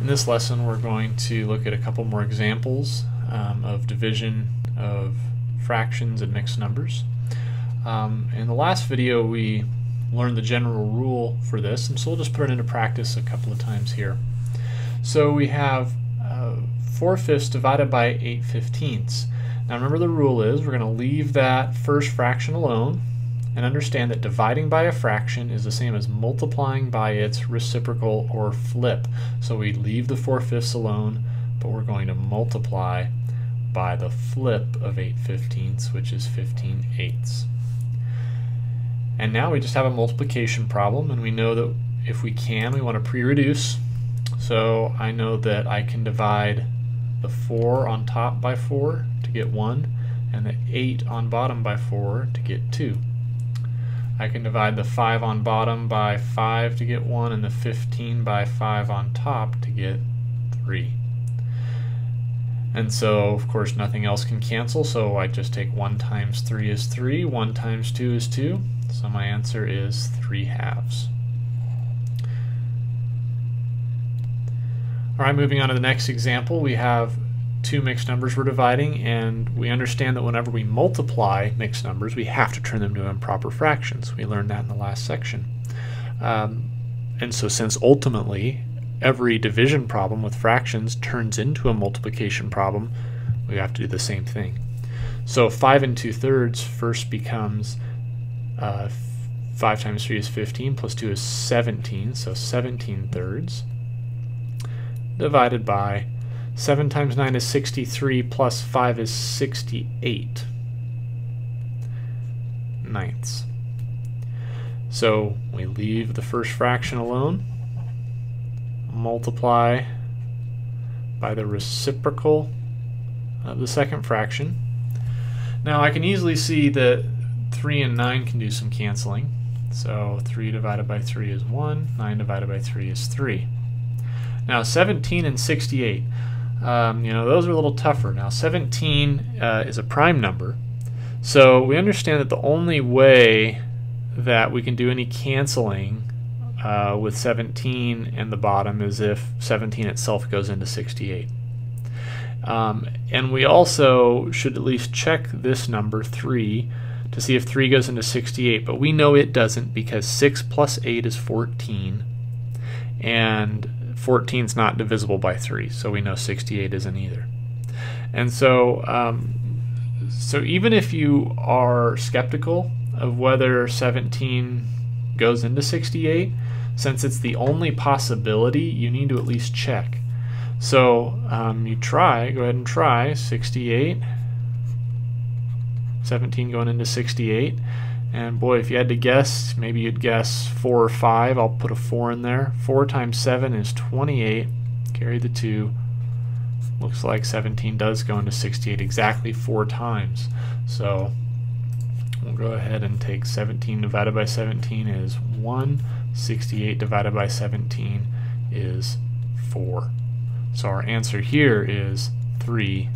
In this lesson we're going to look at a couple more examples um, of division of fractions and mixed numbers. Um, in the last video we learned the general rule for this and so we'll just put it into practice a couple of times here. So we have uh, 4 fifths divided by 8 fifteenths. Now remember the rule is we're going to leave that first fraction alone and understand that dividing by a fraction is the same as multiplying by its reciprocal or flip. So we leave the 4 fifths alone, but we're going to multiply by the flip of 8 fifteenths, which is 15 eighths. And now we just have a multiplication problem, and we know that if we can, we want to pre-reduce. So I know that I can divide the 4 on top by 4 to get 1, and the 8 on bottom by 4 to get 2. I can divide the 5 on bottom by 5 to get 1 and the 15 by 5 on top to get 3. And so, of course, nothing else can cancel, so I just take 1 times 3 is 3, 1 times 2 is 2, so my answer is 3 halves. Alright, moving on to the next example, we have two mixed numbers we're dividing, and we understand that whenever we multiply mixed numbers, we have to turn them to improper fractions. We learned that in the last section. Um, and so since ultimately every division problem with fractions turns into a multiplication problem, we have to do the same thing. So 5 and 2 thirds first becomes uh, 5 times 3 is 15, plus 2 is 17, so 17 thirds, divided by 7 times 9 is 63, plus 5 is 68 ninths. So we leave the first fraction alone, multiply by the reciprocal of the second fraction. Now I can easily see that 3 and 9 can do some canceling. So 3 divided by 3 is 1, 9 divided by 3 is 3. Now 17 and 68. Um, you know, those are a little tougher. Now, 17 uh, is a prime number, so we understand that the only way that we can do any canceling uh, with 17 and the bottom is if 17 itself goes into 68. Um, and we also should at least check this number, 3, to see if 3 goes into 68, but we know it doesn't because 6 plus 8 is 14. And 14 is not divisible by 3, so we know 68 isn't either. And so, um, so even if you are skeptical of whether 17 goes into 68, since it's the only possibility, you need to at least check. So um, you try, go ahead and try 68, 17 going into 68. And boy, if you had to guess, maybe you'd guess 4 or 5. I'll put a 4 in there. 4 times 7 is 28. Carry the 2. Looks like 17 does go into 68 exactly 4 times. So we'll go ahead and take 17 divided by 17 is 1. 68 divided by 17 is 4. So our answer here is 3